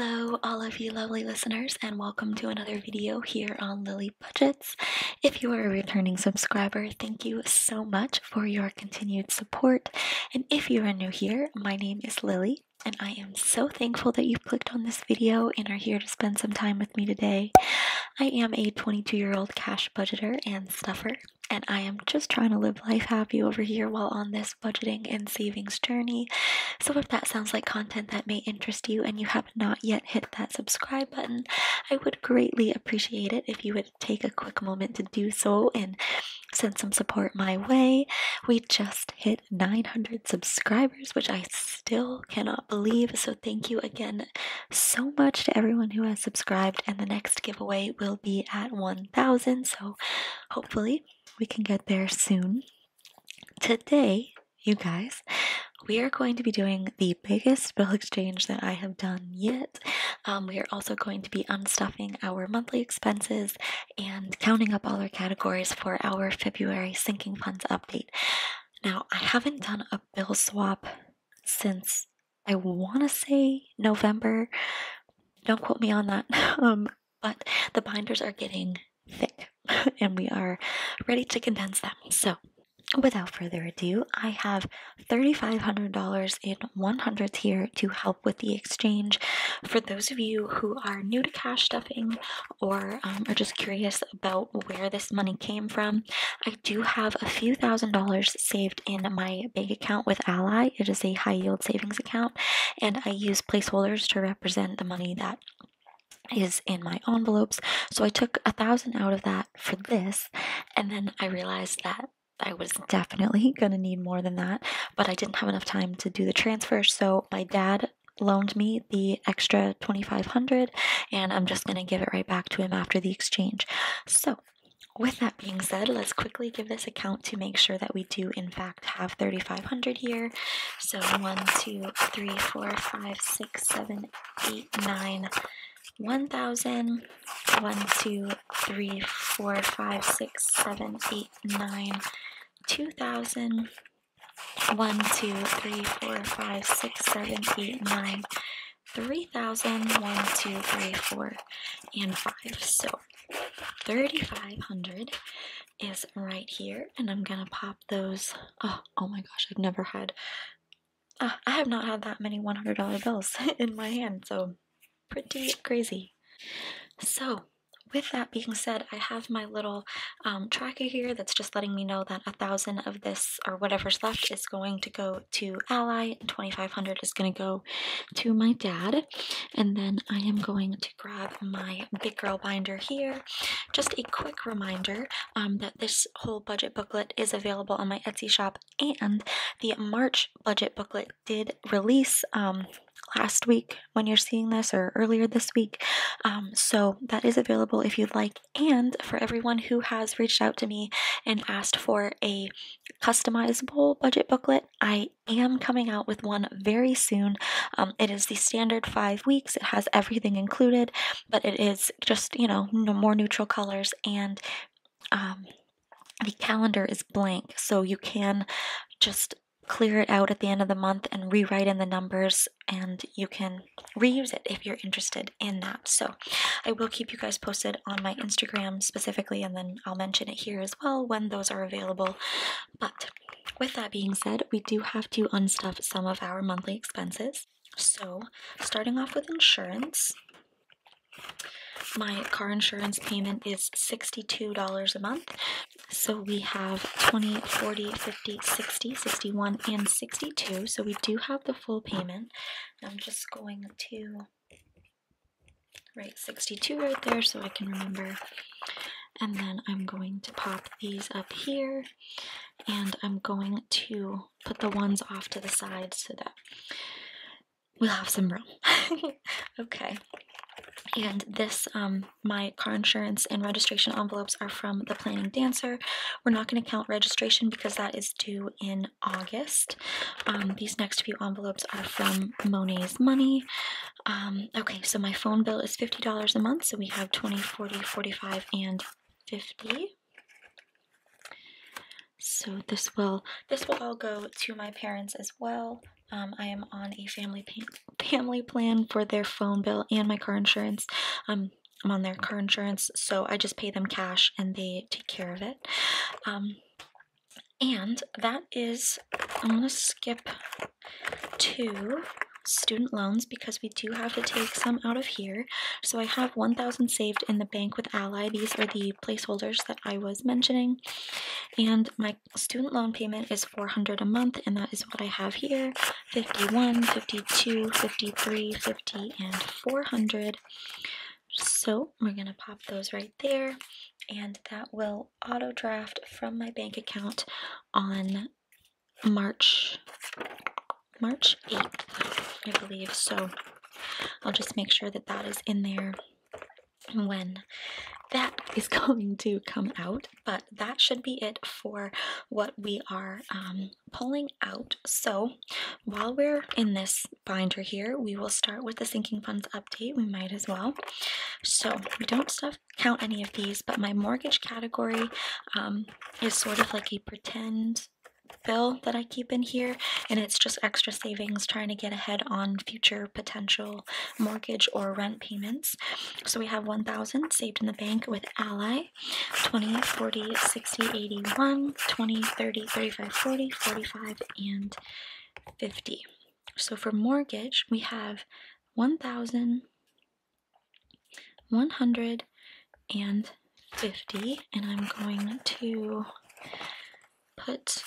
Hello, all of you lovely listeners, and welcome to another video here on Lily Budgets. If you are a returning subscriber, thank you so much for your continued support. And if you are new here, my name is Lily, and I am so thankful that you've clicked on this video and are here to spend some time with me today. I am a 22 year old cash budgeter and stuffer, and I am just trying to live life happy over here while on this budgeting and savings journey. So, if that sounds like content that may interest you and you have not yet hit that subscribe button, I would greatly appreciate it if you would take a quick moment to do so and send some support my way. We just hit 900 subscribers, which I still cannot believe. So, thank you again so much to everyone who has subscribed. And the next giveaway will be at 1000. So, hopefully, we can get there soon. Today, you guys, we are going to be doing the biggest bill exchange that I have done yet. Um, we are also going to be unstuffing our monthly expenses and counting up all our categories for our February sinking funds update. Now, I haven't done a bill swap since I want to say November. Don't quote me on that. Um, but the binders are getting thick and we are ready to condense them. So, without further ado, I have $3,500 in 100s here to help with the exchange. For those of you who are new to cash stuffing or um, are just curious about where this money came from, I do have a few thousand dollars saved in my bank account with Ally. It is a high yield savings account, and I use placeholders to represent the money that is in my envelopes. So I took a thousand out of that for this, and then I realized that I was definitely going to need more than that, but I didn't have enough time to do the transfer. So my dad loaned me the extra 2500 and I'm just going to give it right back to him after the exchange. So, with that being said, let's quickly give this account to make sure that we do in fact have 3500 here. So 1 2 3 4 5 6 7 8 9 1000 1 2 3 4 5 6 7 8 9 2000 1 2 3 4 5 6 7 8 9 3000 1 2 3 4 and 5 so 3500 is right here and i'm gonna pop those. Oh oh my gosh i've never had uh, i have not had that many $100 bills in my hand so pretty crazy. So, with that being said, I have my little um, tracker here that's just letting me know that a thousand of this or whatever's left is going to go to Ally, and 2500 is going to go to my dad. And then I am going to grab my big girl binder here. Just a quick reminder um, that this whole budget booklet is available on my Etsy shop, and the March budget booklet did release. Um, last week when you're seeing this or earlier this week. Um, so that is available if you'd like. And for everyone who has reached out to me and asked for a customizable budget booklet, I am coming out with one very soon. Um, it is the standard five weeks, it has everything included, but it is just, you know, no more neutral colors and um, the calendar is blank, so you can just clear it out at the end of the month and rewrite in the numbers and you can reuse it if you're interested in that. So i will keep you guys posted on my instagram specifically and then i'll mention it here as well when those are available. But with that being said we do have to unstuff some of our monthly expenses. So starting off with insurance my car insurance payment is $62 a month. So we have 20, 40, 50, 60, 61, and 62. So we do have the full payment. I'm just going to write 62 right there so I can remember. And then I'm going to pop these up here and I'm going to put the ones off to the side so that we'll have some room. okay. And this, um, my car insurance and registration envelopes are from the Planning Dancer. We're not going to count registration because that is due in August. Um, these next few envelopes are from Monet's Money. Um, okay, so my phone bill is $50 a month. So we have 20, 40, 45, and 50. So this will this will all go to my parents as well Um, I am on a family family plan for their phone bill and my car insurance. Um, I'm on their car insurance, so I just pay them cash and they take care of it. Um, and that is, I'm gonna skip to student loans because we do have to take some out of here. So I have 1000 saved in the bank with Ally. These are the placeholders that I was mentioning. And my student loan payment is 400 a month and that is what I have here. 51, 52, 53, 50 and 400. So we're going to pop those right there and that will auto draft from my bank account on March March 8th, I believe. So I'll just make sure that that is in there when that is going to come out but that should be it for what we are um, pulling out. So while we're in this binder here we will start with the sinking funds update. We might as well. So we don't stuff count any of these but my mortgage category um, is sort of like a pretend bill that I keep in here, and it's just extra savings trying to get ahead on future potential mortgage or rent payments. So we have 1000 saved in the bank with Ally 20, 40, 60, 81, 20, 30, 35, 40, 45, and 50. So for mortgage, we have 1000 150 and I'm going to put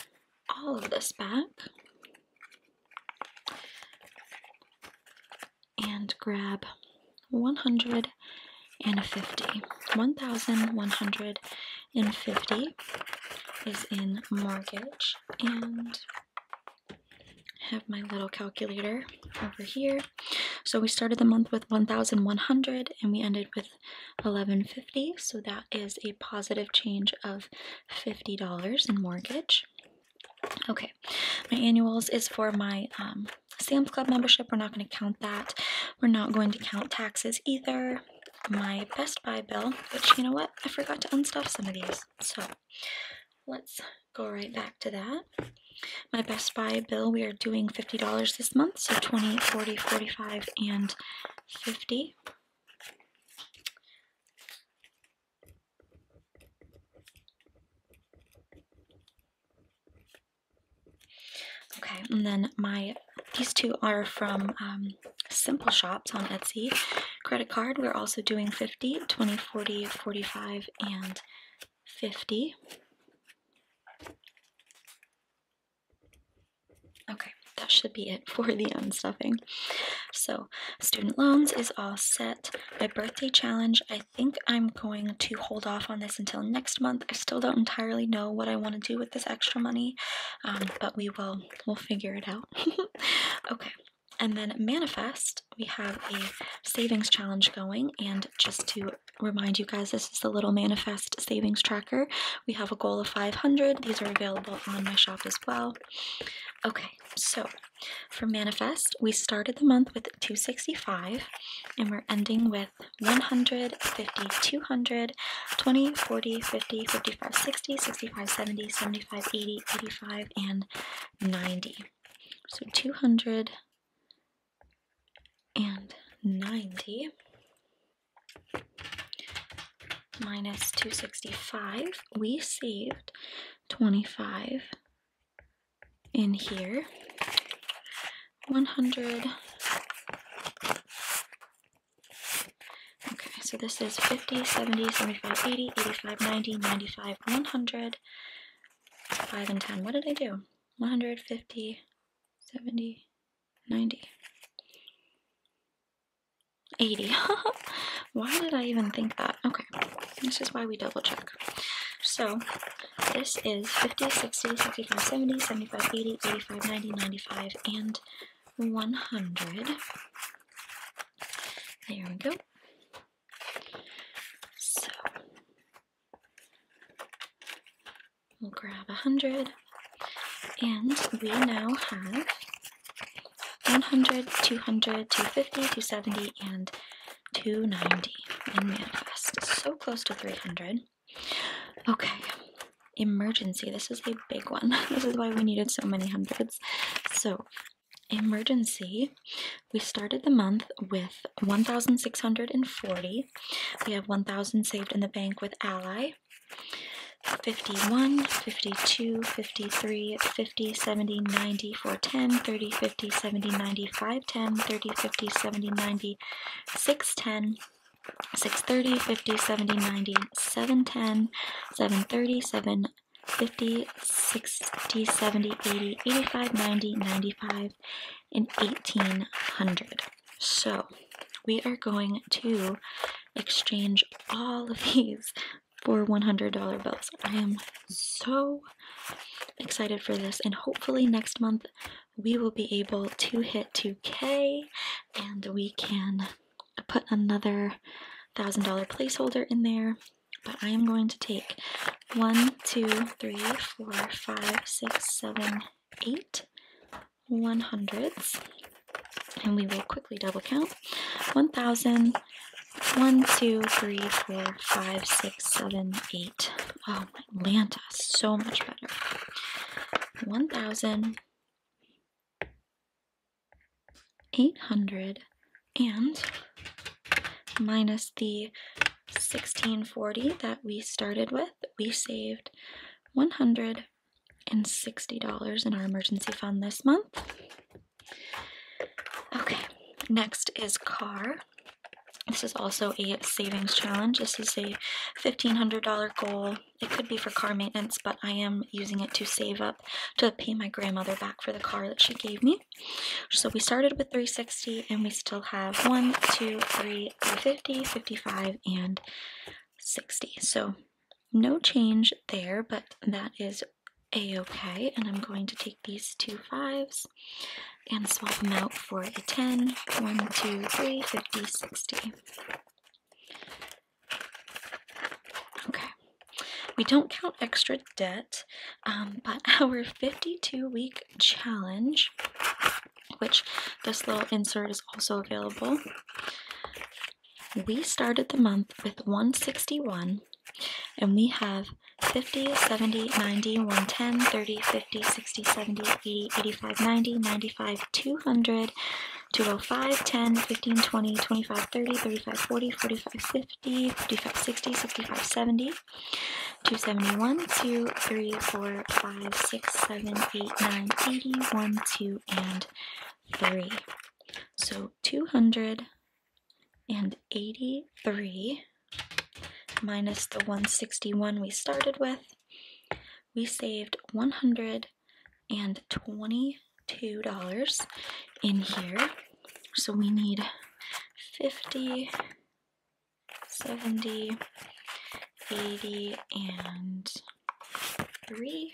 all of this back. And grab 150 1150 is in mortgage. And have my little calculator over here. So we started the month with 1100 and we ended with 1150 so that is a positive change of $50 in mortgage Okay, my annuals is for my um, Sam's Club membership. We're not going to count that. We're not going to count taxes either. My Best Buy bill, which you know what? I forgot to unstuff some of these. So let's go right back to that. My Best Buy bill, we are doing $50 this month. So 20, 40, 45, and 50. Okay, and then my these two are from um, Simple Shops on Etsy. Credit card, we're also doing 50, 20, 40, 45, and 50. Okay, that should be it for the unstuffing. So, student loans is all set. My birthday challenge, I think I'm going to hold off on this until next month. I still don't entirely know what I want to do with this extra money, um, but we will we'll figure it out. okay. And then manifest, we have a savings challenge going. And just to remind you guys, this is the little manifest savings tracker. We have a goal of 500. These are available on my shop as well. Okay, so for manifest, we started the month with 265 and we're ending with 100, 50, 200, 20, 40, 50, 55, 60, 65, 70, 75, 80, 85, and 90. So 200 and 90 minus 265, we saved 25 in here. 100 okay so this is 50 70 75 80 85 90 95 100 5 and 10 what did I do? 150 70 90 80 why did I even think that? Okay this is why we double check so this is 50, 60, 65, 70, 75, 80, 85, 90, 95, and 100. There we go. So we'll grab 100, and we now have 100, 200, 250, 270, and 290 in manifest. So close to 300. Okay, emergency. This is a big one. This is why we needed so many hundreds. So, emergency, we started the month with 1,640. We have 1,000 saved in the bank with Ally. 51, 52, 53, 50, 70, 90, 410, 30, 50, 70, 90, 510, 30, 50, 70, 90, 610, 630, 50, 70, 90, 710, 730, 750, 60, 70, 80, 85, 90, 95, and 1800. So we are going to exchange all of these for $100 bills. I am so excited for this, and hopefully next month we will be able to hit 2K and we can put another $1,000 placeholder in there. But I am going to take one, two, three, four, five, six, seven, eight 100s, and we will quickly double count 1,000. One, two, three, four, five, six, seven, eight. Oh, my Lanta, so much better. One thousand eight hundred and minus the 1640 that we started with, we saved $160 in our emergency fund this month. Okay, next is car. This is also a savings challenge. This is a $1,500 goal. It could be for car maintenance, but I am using it to save up to pay my grandmother back for the car that she gave me. So we started with 360 and we still have 1, 2, 3, 50, 55, and 60. So no change there, but that is a-okay. And I'm going to take these two fives and swap them out for a 10, 1, 2, 3, 50, 60. Okay. We don't count extra debt, um, but our 52 week challenge, which this little insert is also available, we started the month with 161 and we have 50, 70, 90, 110, 30, 50, 60, 70, 80, 85, 90, 95, 200, 205, 10, 15, 20, 25, 30, 35, 40, 45, 50, 55, 60, 65, 70, 271, 2, 3, 4, 5, 6, 7, 8, 9, 80, 1, 2, and 3. So 283 minus the 161 we started with, we saved $122 in here. So we need 50, 70, 80, and 3.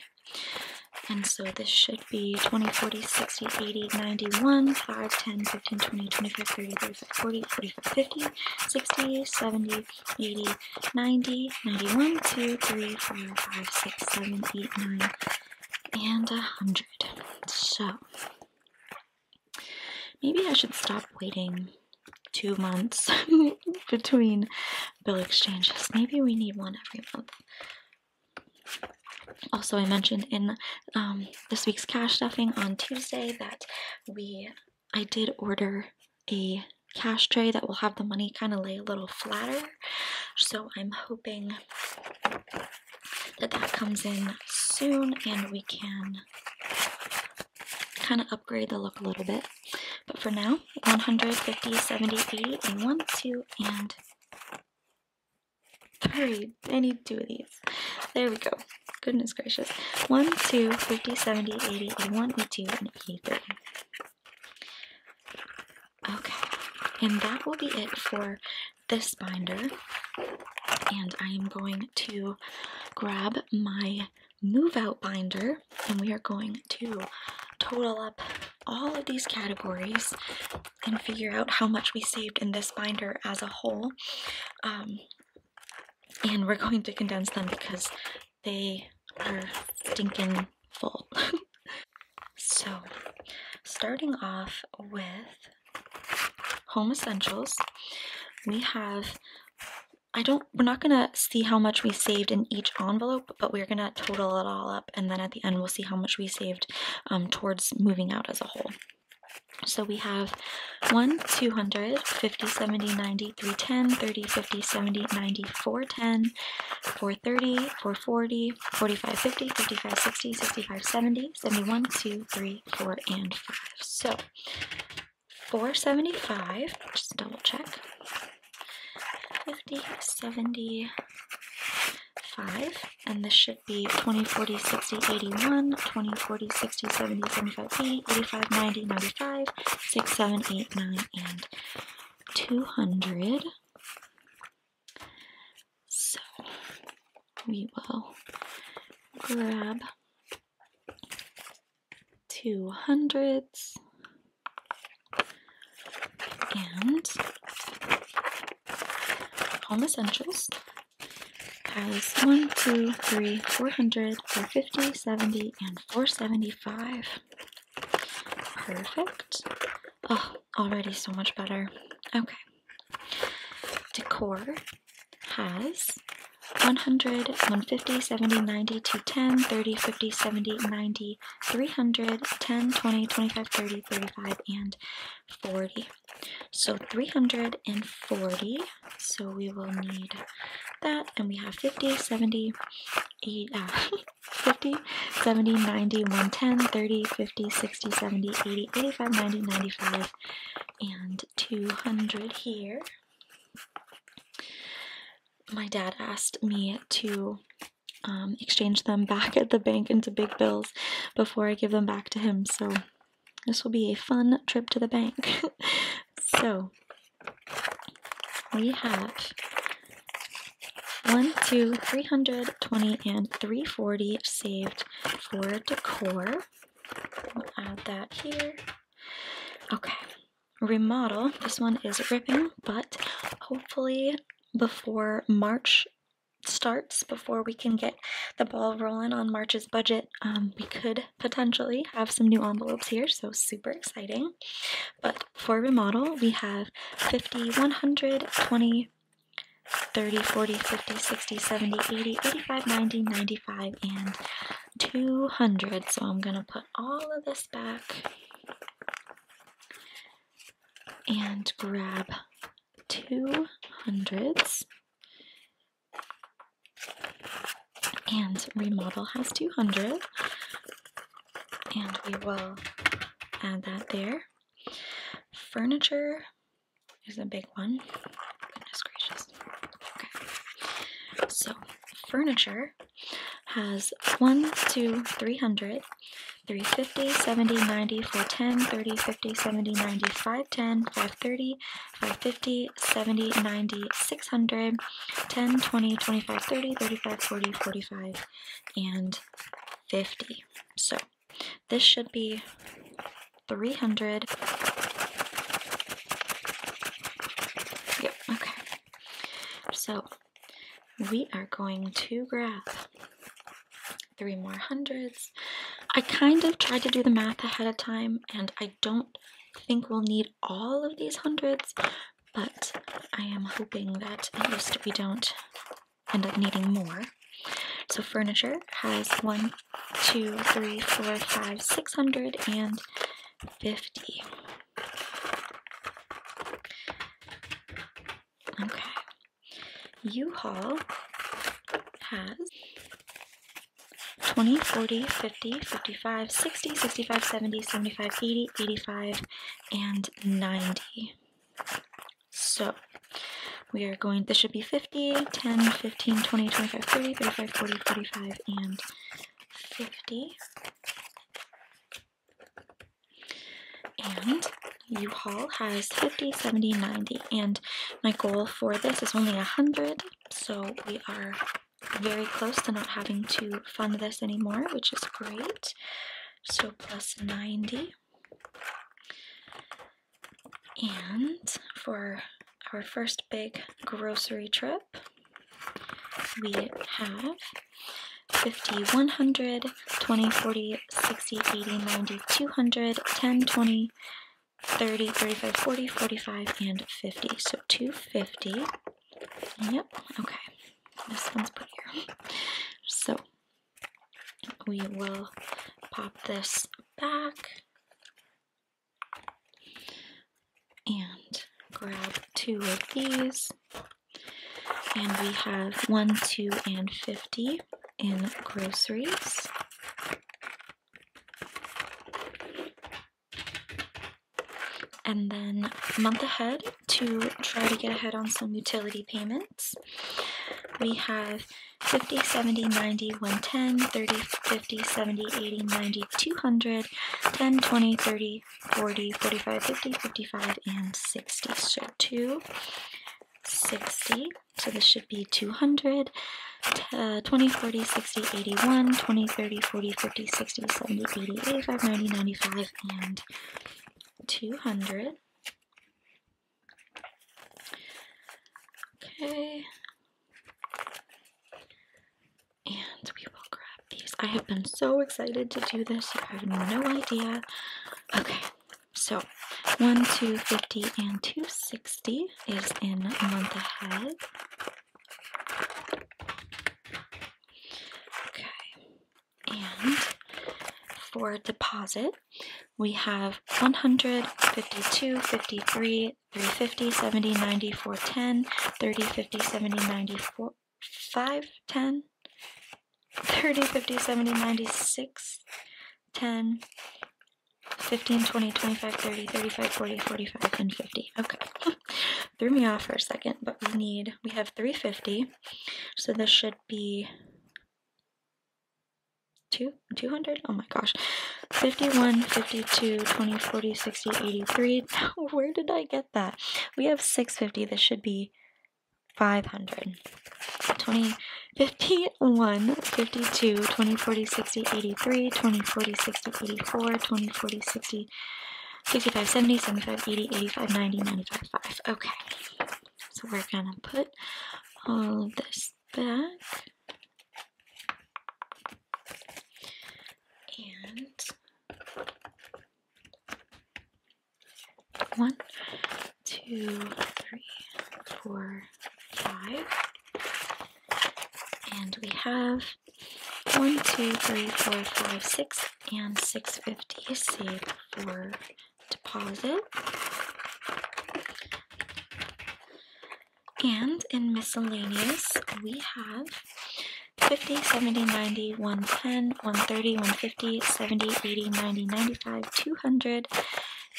And so this should be 20, 40, 60, 80, 91, 5, 10, 15, 20, 25, 30, 35, 40, 45, 50, 60, 70, 80, 90, 91, 2, 3, 4, 5, 6, 7, 8, 9, and 100. So maybe I should stop waiting two months between bill exchanges. Maybe we need one every month. Also, I mentioned in um, this week's cash stuffing on Tuesday that we I did order a cash tray that will have the money kind of lay a little flatter. So I'm hoping that that comes in soon and we can kind of upgrade the look a little bit. But for now, 150, 70, 80, and 1, 2, and 3. I need two of these. There we go. Goodness gracious. 1, 2, 50, 70, 80, 81, 82, and 83. Okay, and that will be it for this binder. And I am going to grab my move out binder and we are going to total up all of these categories and figure out how much we saved in this binder as a whole. Um, and we're going to condense them because they are stinking full. so, starting off with home essentials, we have I don't we're not gonna see how much we saved in each envelope, but we're gonna total it all up and then at the end we'll see how much we saved um, towards moving out as a whole. So we have 1, 200, 50, 70, 90, 310, 30, 50, 70, 90, 410, 430, 440, 45, 50, 55, 60, 65, 70, 71, 2, 3, 4, and 5. So 475, just double check. 50, 70, 5, and this should be 20, 40, 60, 81, 20, 40, 60, 70, 75, 80, 85, 90, 95, 6, 7, 8, 9, and 200. So we will grab two hundreds and Home Essentials has 1, 2, 3, 400, 450, 70, and 475. Perfect. Oh, already so much better. Okay. Decor has 100, 150, 70, 90, 210, 30, 50, 70, 90, 300, 10, 20, 25, 30, 35, and 40. So 340. So we will need that. And we have 50, 70, 8, uh, 50, 70, 90, 110, 30, 50, 60, 70, 80, 85, 90, 95, and 200 here my dad asked me to um, exchange them back at the bank into big bills before I give them back to him. So this will be a fun trip to the bank. so we have one, two, 320 and 340 saved for decor. We'll add that here. Okay, remodel. This one is ripping, but hopefully before March starts, before we can get the ball rolling on March's budget, um, we could potentially have some new envelopes here, so super exciting. But for remodel, we have 50, 100, 20, 30, 40, 50, 60, 70, 80, 85, 90, 95, and 200. So I'm going to put all of this back and grab two hundreds. And remodel has 200. And we will add that there. Furniture is a big one. Goodness gracious. Okay. So, furniture has one, two, three hundred, 350, 70, 90, 410, 30, 50, 70, 90, 510, 530, 550, 70, 90, 600, 10, 20, 25, 30, 35, 40, 45, and 50. So this should be 300. Yep, okay. So we are going to grab three more hundreds. I kind of tried to do the math ahead of time, and I don't think we'll need all of these hundreds, but I am hoping that at least we don't end up needing more. So furniture has one, two, three, four, five, six hundred and fifty. Okay. U-Haul has 20, 40, 50, 55, 60, 65, 70, 75, 80, 85, and 90. So we are going, this should be 50, 10, 15, 20, 25, 30, 35, 40, 45, and 50. And U-Haul has 50, 70, 90, and my goal for this is only 100, so we are very close to not having to fund this anymore, which is great. So plus 90. And for our first big grocery trip, we have 50, 100, 20, 40, 60, 80, 90, 200, 10, 20, 30, 35, 40, 45, and 50. So 250. Yep, okay. This one's prettier. So we will pop this back and grab two of these. And we have 1, 2, and 50 in groceries. and then month ahead to try to get ahead on some utility payments. We have 50, 70, 90, 110, 30, 50, 70, 80, 90, 200, 10, 20, 30, 40, 45, 50, 55, and 60. So 2, 60. So this should be 200, uh, 20, 40, 60, 81, 20, 30, 40, 50, 60, 70, 80, 85, 90, 95, and 200. Okay. We will grab these. I have been so excited to do this. You have no idea. Okay, so 1, 250 and 260 is in month ahead. Okay, and for deposit, we have 100, 52, 53, 350, 70, 90, 410, 30, 50, 70, 90, 4, 5, 10, 30, 50, 70, 96, 10, 15, 20, 25, 30, 35, 40, 45, and 50. Okay. Threw me off for a second, but we need, we have 350, so this should be two, 200? Oh my gosh. 51, 52, 20, 40, 60, 83. Where did I get that? We have 650. This should be 500. 20, 51, 52, 20, 40, 60, 83, 20, 40, 60, 84, 20, 40, 60, 65, 70, 75, 80, 85, 90, 95, 5. Okay. So we're gonna put all of this back. And one, two, three, four, five. And we have one, two, three, four, five, six, and six fifty saved for deposit. And in miscellaneous, we have 50, 70, 90, 110, 130, 150, 70, 80, 90, 95, 200,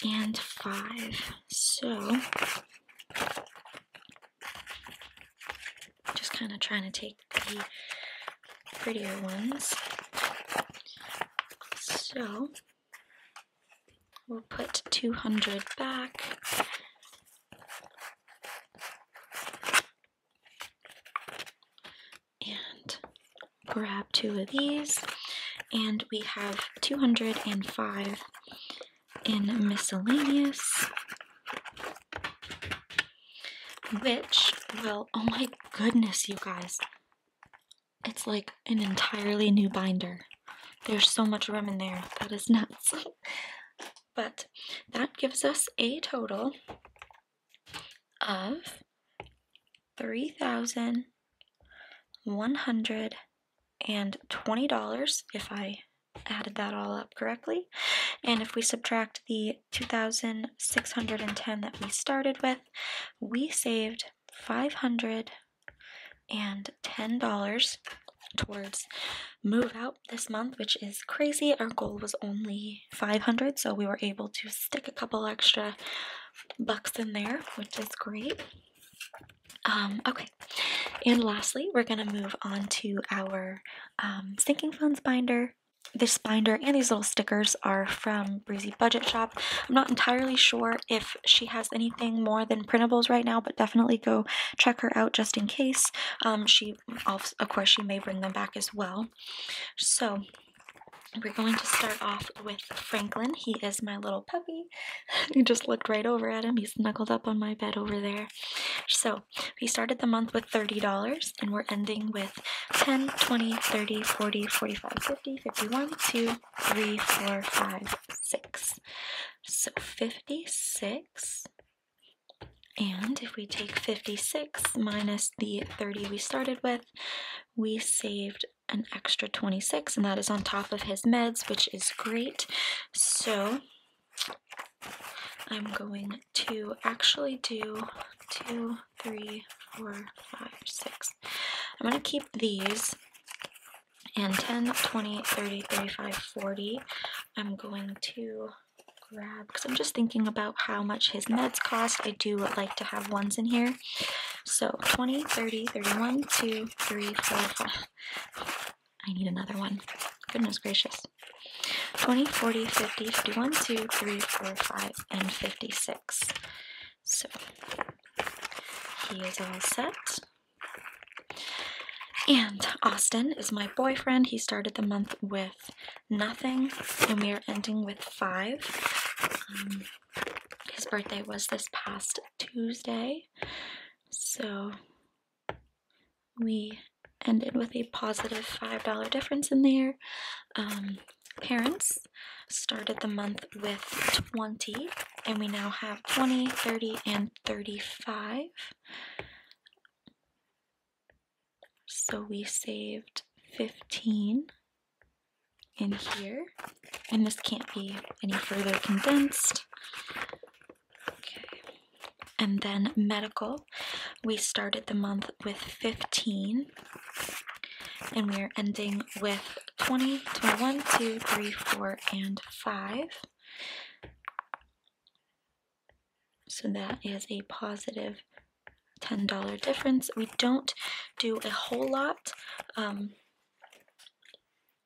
and 5. So, kind of trying to take the prettier ones. So, we'll put 200 back. And grab two of these. And we have 205 in miscellaneous. Which will, oh my goodness, you guys. It's like an entirely new binder. There's so much room in there. That is nuts. but that gives us a total of 3,120 dollars if I added that all up correctly. And if we subtract the 2,610 that we started with, we saved $510 towards move out this month, which is crazy. Our goal was only 500, so we were able to stick a couple extra bucks in there, which is great. Um, okay, and lastly, we're gonna move on to our um, sinking funds binder this binder and these little stickers are from Breezy Budget Shop. I'm not entirely sure if she has anything more than printables right now, but definitely go check her out just in case. Um, she, of course, she may bring them back as well. So we're going to start off with Franklin. He is my little puppy. you just looked right over at him. He's snuggled up on my bed over there. So we started the month with $30 and we're ending with 10, 20, 30, 40, 45, 50, 51, 2, 3, 4, 5, 6. So 56. And if we take 56 minus the 30 we started with, we saved an extra 26 and that is on top of his meds which is great so I'm going to actually do two, three, four, five, six. I'm going to keep these and 10, 20, 30, 35, 40. I'm going to grab, because I'm just thinking about how much his meds cost. I do like to have ones in here. So 20, 30, 31, 2, 3, 4, 5. I need another one. Goodness gracious. 20, 40, 50, 51, 2, 3, 4, 5, and 56. So he is all set. And Austin is my boyfriend. He started the month with nothing, and we are ending with five. Um, his birthday was this past Tuesday, so we ended with a positive $5 difference in there. Um, parents started the month with 20, and we now have 20, 30, and 35. So we saved 15 in here, and this can't be any further condensed. Okay. And then medical, we started the month with 15, and we're ending with 20, 21, 2, 3, 4, and 5. So that is a positive $10 difference. We don't do a whole lot um,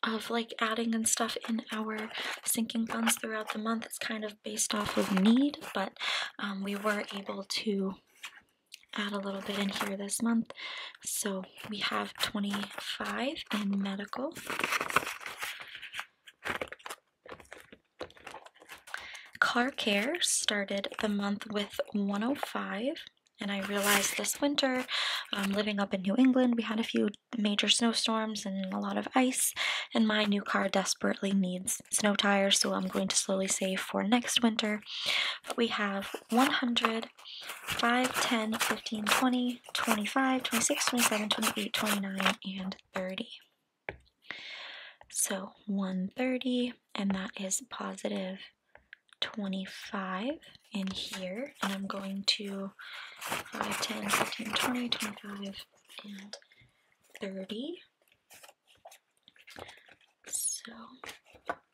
of like adding and stuff in our sinking funds throughout the month. It's kind of based off of need, but um, we were able to add a little bit in here this month. So we have 25 in medical. Car care started the month with 105 and I realized this winter, um, living up in New England, we had a few major snowstorms and a lot of ice, and my new car desperately needs snow tires, so I'm going to slowly save for next winter. But we have 100, 5, 10, 15, 20, 25, 26, 27, 28, 29, and 30. So 130, and that is positive 25 in here, and I'm going to 5, 10, 15, 20, 25, and 30. So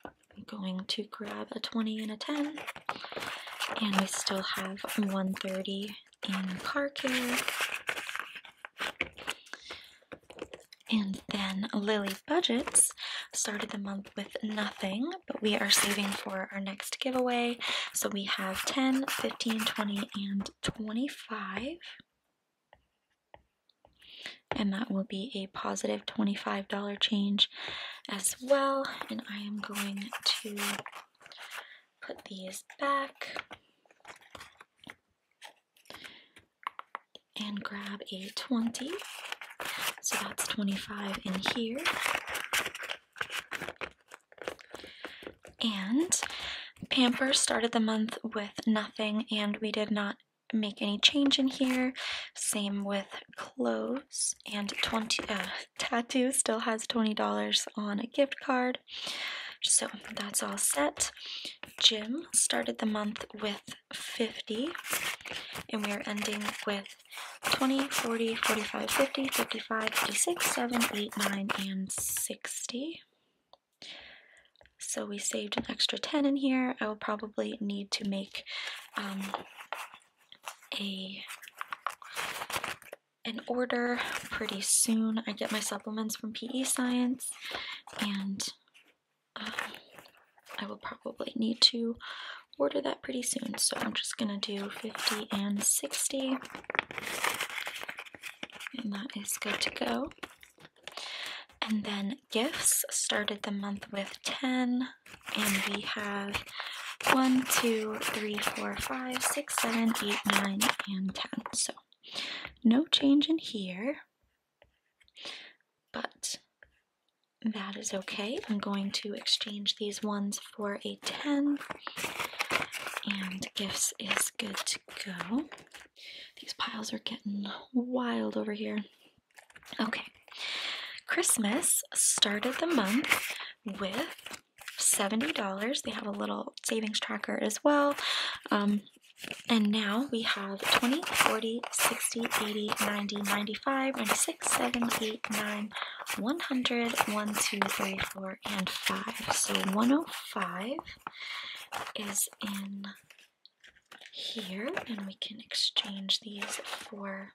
I'm going to grab a 20 and a 10, and we still have 130 in car care. And then Lily Budgets started the month with nothing, but we are saving for our next giveaway. So we have 10, 15, 20, and 25. And that will be a positive $25 change as well. And I am going to put these back and grab a 20. So that's 25 in here. And Pampers started the month with nothing, and we did not make any change in here. Same with clothes and 20 uh, tattoo still has $20 on a gift card. So that's all set. Gym started the month with 50 and we are ending with 20, 40, 45, 50, 55, 56, 7, 8, 9, and 60. So we saved an extra 10 in here. I will probably need to make um, a an order pretty soon. I get my supplements from PEScience and um, I will probably need to order that pretty soon. So I'm just gonna do 50 and 60. And that is good to go. And then gifts started the month with 10. And we have 1, 2, 3, 4, 5, 6, 7, 8, 9, and 10. So no change in here. But that is okay. I'm going to exchange these ones for a 10 and gifts is good to go. These piles are getting wild over here. Okay, Christmas started the month with $70. They have a little savings tracker as well. Um, and now we have 20, 40, 60, 80, 90, 95, 96, 7, 8, 9, 100, 1, 2, 3, 4, and 5. So 105 is in here, and we can exchange these for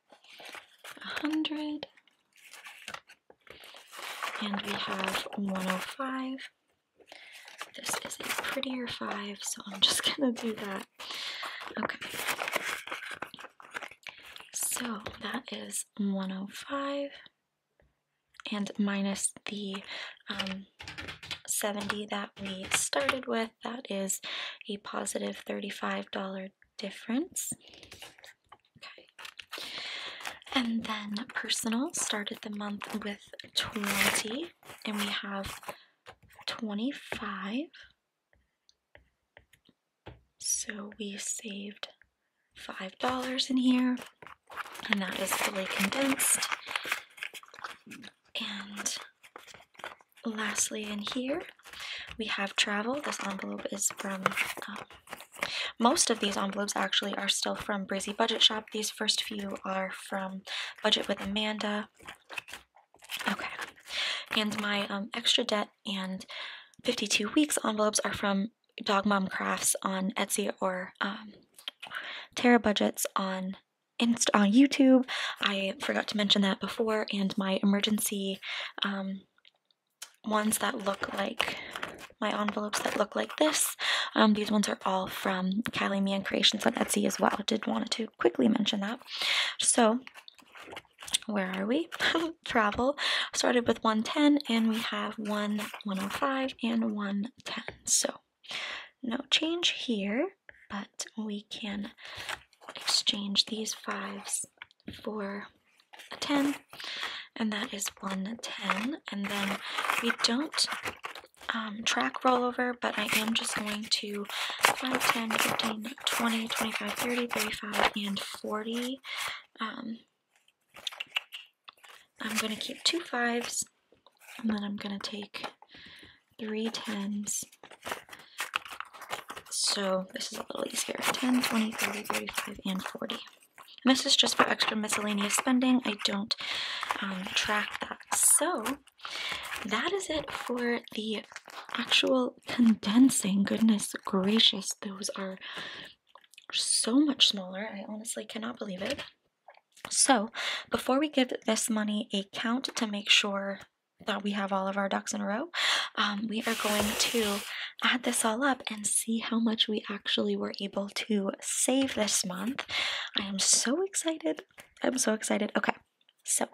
100. And we have 105. This is a prettier 5, so I'm just going to do that. Okay. So that is 105 and minus the um, 70 that we started with, that is a positive $35 difference. Okay. And then personal started the month with 20, and we have 25. So we saved $5 in here, and that is fully condensed. And lastly, in here, we have travel. This envelope is from, um, most of these envelopes actually are still from Breezy Budget Shop. These first few are from Budget with Amanda. Okay. And my um, extra debt and 52 weeks envelopes are from Dog Mom Krafts on Etsy or um, Tara Budgets on Inst- on YouTube. I forgot to mention that before, and my emergency um, ones that look like my envelopes that look like this. Um, these ones are all from CaliMia Creations on Etsy as well. Did want to quickly mention that. So where are we? Travel started with 110 and we have one 105 and 110. So no change here, but we can exchange these fives for a 10 and that is 110 and then we don't um, track rollover but I am just going to 5, 10, 15, 20, 25, 30, 35 and 40 um, I'm going to keep two fives and then I'm going to take three tens so this is a little easier 10, 20, 30, 35, and 40. And this is just for extra miscellaneous spending. I don't um, track that. So that is it for the actual condensing. Goodness gracious, those are so much smaller. I honestly cannot believe it. So, before we give this money a count to make sure that we have all of our ducks in a row, um, we are going to add this all up and see how much we actually were able to save this month. I am so excited. I'm so excited. Okay, so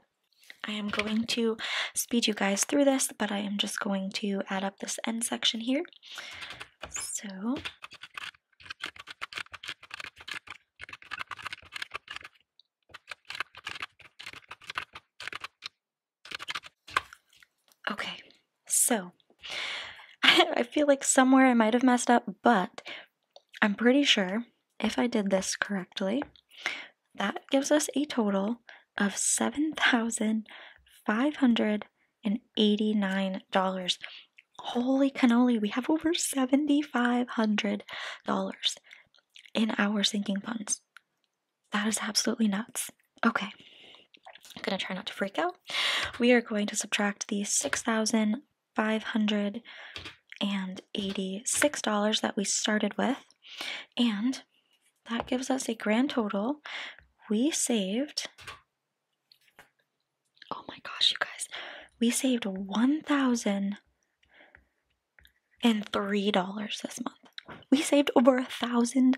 I am going to speed you guys through this, but I am just going to add up this end section here. So Okay, so I feel like somewhere I might have messed up, but I'm pretty sure if I did this correctly, that gives us a total of $7,589. Holy cannoli, we have over $7,500 in our sinking funds. That is absolutely nuts. Okay. I'm gonna try not to freak out. We are going to subtract the six thousand five hundred and eighty-six dollars that we started with, and that gives us a grand total. We saved. Oh my gosh, you guys! We saved one thousand and three dollars this month. We saved over a thousand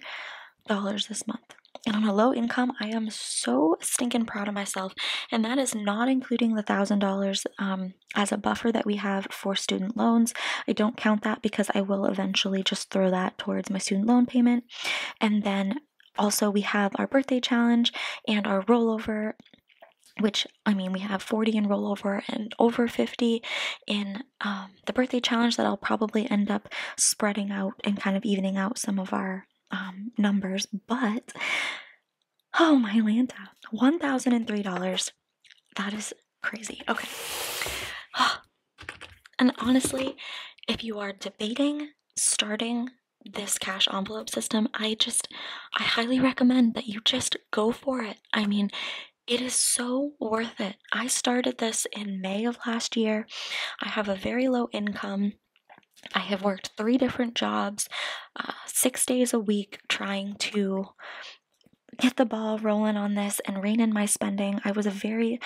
dollars this month. And on a low income, I am so stinking proud of myself. And that is not including the thousand dollars um, as a buffer that we have for student loans. I don't count that because I will eventually just throw that towards my student loan payment. And then also, we have our birthday challenge and our rollover which I mean, we have 40 in rollover and over 50 in um, the birthday challenge that I'll probably end up spreading out and kind of evening out some of our um, numbers, but oh my Lanta, $1,003. That is crazy. Okay. And honestly, if you are debating starting this cash envelope system, I just, I highly recommend that you just go for it. I mean, it is so worth it. I started this in May of last year. I have a very low income. I have worked three different jobs, uh, six days a week, trying to get the ball rolling on this and rein in my spending. I was a very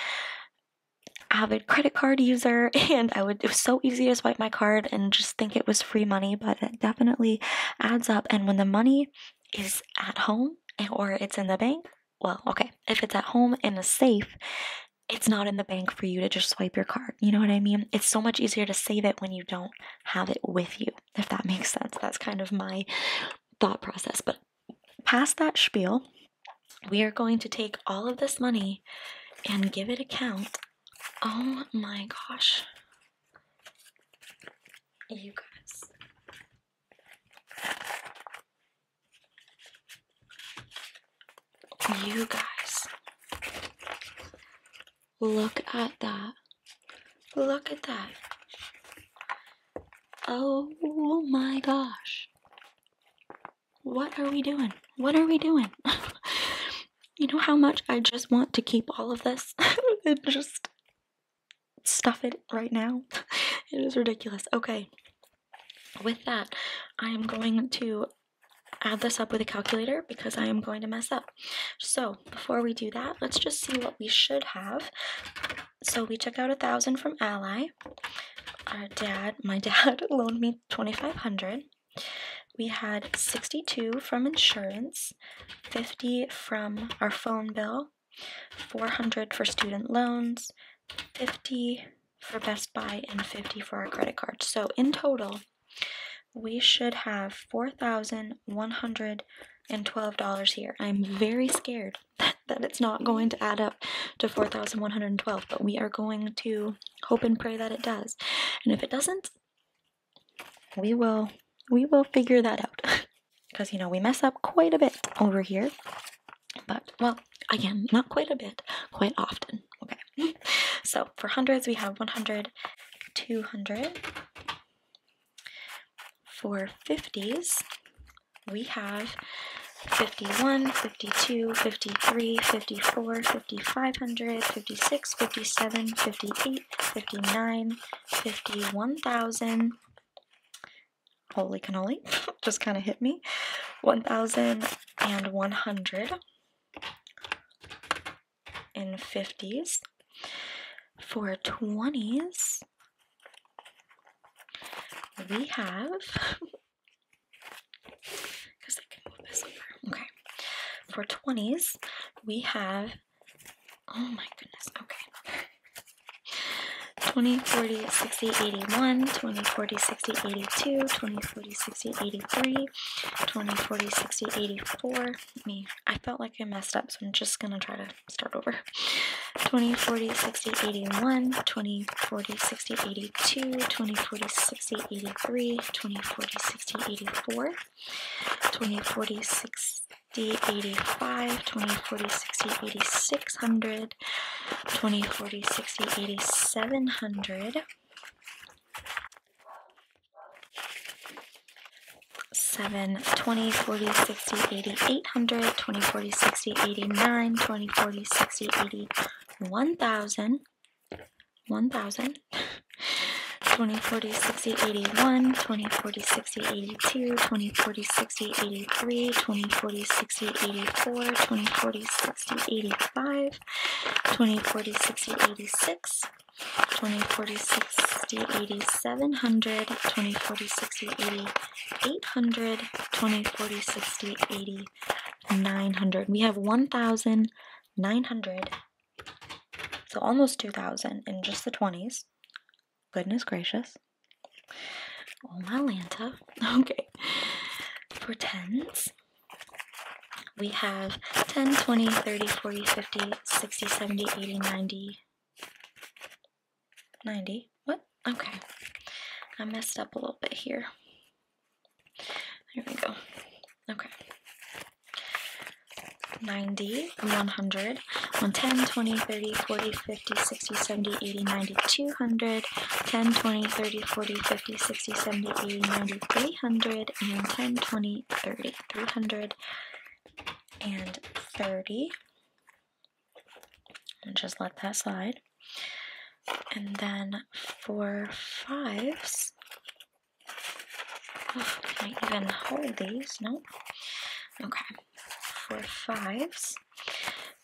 avid credit card user and I would it was so easy to swipe my card and just think it was free money, but it definitely adds up and when the money is at home or it's in the bank, well, okay, if it's at home in a safe, it's not in the bank for you to just swipe your card. You know what I mean? It's so much easier to save it when you don't have it with you, if that makes sense. That's kind of my thought process. But past that spiel, we are going to take all of this money and give it a count. Oh my gosh. You guys. You guys. Look at that. Look at that. Oh my gosh. What are we doing? What are we doing? you know how much I just want to keep all of this and just stuff it right now? it is ridiculous. Okay. With that, I am going to add this up with a calculator because I am going to mess up. So before we do that, let's just see what we should have. So we took out a thousand from Ally. Our dad, my dad loaned me 2500 we had 62 from insurance, 50 from our phone bill, 400 for student loans, 50 for Best Buy, and 50 for our credit card. So in total, we should have $4,112 here. I'm very scared that, it's not going to add up to 4,112, but we are going to hope and pray that it does. And if it doesn't, we will we will figure that out. Because, you know, we mess up quite a bit over here. But, well, again, not quite a bit, quite often. Okay. So for hundreds, we have 100, 200. For 50s, we have 51, 52, 53, 54, 5500, 56, 57, 58, 59, 51,000, holy cannoli, just kind of hit me. 1,100 in 50s. For 20s, we have, because I can move this over. Okay. For 20s, we have, oh my goodness, okay. 20, 40, 60, 81, 20, 40, 60, 82, 20, 40, 60, 83, 20, 40, 60, 84. Me, I felt like I messed up, so I'm just gonna try to start over. 20, 40, 60, 81, 20, 40, 60, 82, 20, 40, 60, 83, 20, 40, 60, 84, 20, 40, 60, 85, 20, 40, 60, 8600, 20, 40, 60, 8700, 7, 20, 40, 60, 8800, 20, 40, 60, 89, 20, 40, 60, 80, 1000, 1000. 20, 40, 60, 81, 20, 40, 60, 82, 20, 40, 60, 83, 20, 40, 60, 84, 20, 40, 60, 85, 20, 40, 60, 86, 20, 40, 60, 8700, 20, 40, 60, 80, 800, 20, 40, 60, 80, 900. We have 1,900, so almost 2,000 in just the 20s. Goodness gracious. Oh my Lanta. Okay. For tens, we have 10, 20, 30, 40, 50, 60, 70, 80, 90. 90. What? Okay. I messed up a little bit here. Here we go. Okay. 90, 100. on 10, 20, 30, 40, 50, 60, 70, 80, 90, 200, 10, 20, 30, 40, 50, 60, 70, 80, 90, 300, and 10, 20, 30, 300, and 30. And just let that slide. And then for fives, oh, can I even hold these? No. Okay. For fives,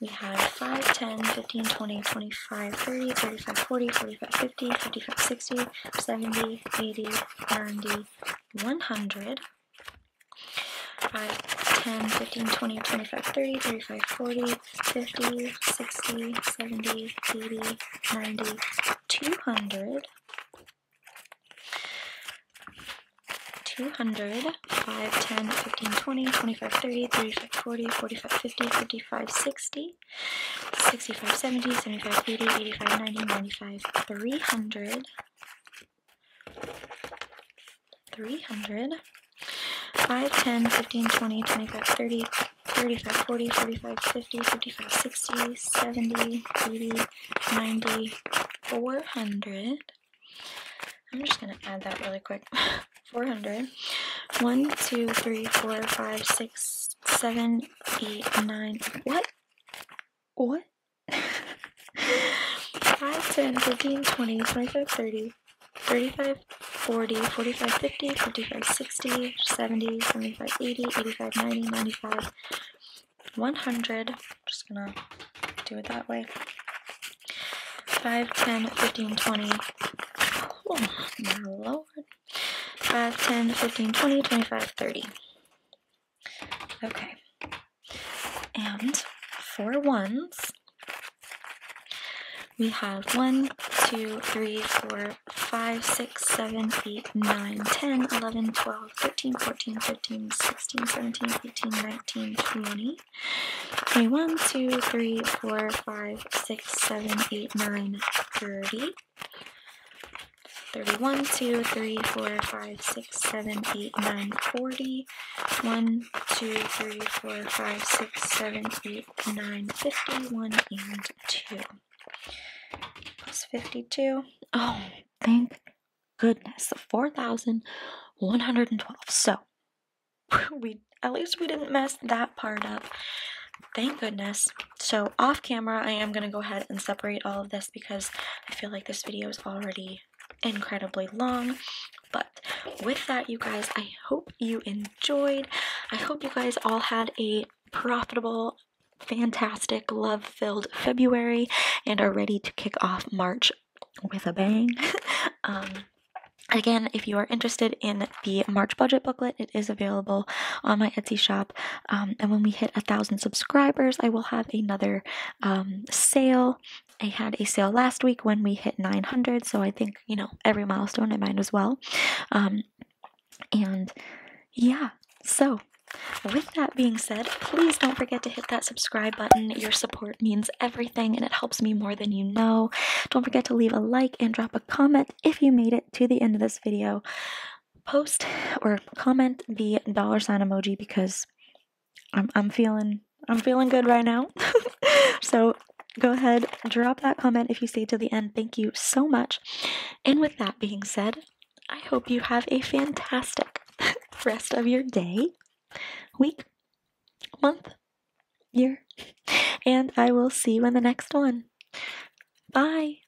we have 5, 10, 15, 20, 25, 30, 35, 40, 45, 50, 55, 60, 70, 80, 90, 100. 5, 10, 15, 20, 25, 30, 35, 40, 50, 60, 70, 80, 90, 200. 200, 5, 10, 15, 20, 25, 30, 35, 40, 45, 50, 55, 60, 65, 70, 75, 80, 85, 90, 95, 300, 300, 5, 10, 15, 20, 25, 30, 35, 40, 45, 50, 55, 60, 70, 80, 90, 400. I'm just going to add that really quick. 400. 1, 2, 3, 4, 5, 6, 7, 8, 9. What? What? 5, 10, 15, 20, 25, 30, 35, 40, 45, 50, 55, 60, 70, 75, 80, 85, 90, 95, 100. I'm just gonna do it that way. 5, 10, 15, 20. Oh my lord. 5, 10, 15, 20, 25, 30. Okay. And for ones, we have 1, 2, 3, 4, 5, 6, 7, 8, 9, 10, 11, 12, 13, 14, 15, 16, 17, 18, 19, 20, 21, 2, 3, 4, 5, 6, 7, 8, 9, 30, 31, 2, 3, 4, 5, 6, 7, 8, 9, 40, 1, 2, 3, 4, 5, 6, 7, 8, 9, 51, and 2. Plus 52. Oh, thank goodness. 4,112. So, we at least we didn't mess that part up. Thank goodness. So off camera, I am going to go ahead and separate all of this because I feel like this video is already incredibly long. But with that, you guys, I hope you enjoyed. I hope you guys all had a profitable, fantastic, love filled February and are ready to kick off March with a bang. um, Again, if you are interested in the March budget booklet, it is available on my Etsy shop. Um, and when we hit a thousand subscribers, I will have another um, sale. I had a sale last week when we hit 900, so I think, you know, every milestone I might as well. Um, and yeah, so with that being said, please don't forget to hit that subscribe button. Your support means everything and it helps me more than you know. Don't forget to leave a like and drop a comment if you made it to the end of this video. Post or comment the dollar sign emoji because I'm I'm feeling I'm feeling good right now. so go ahead, drop that comment if you stayed to the end. Thank you so much. And with that being said, I hope you have a fantastic rest of your day week, month, year, and I will see you in the next one. Bye.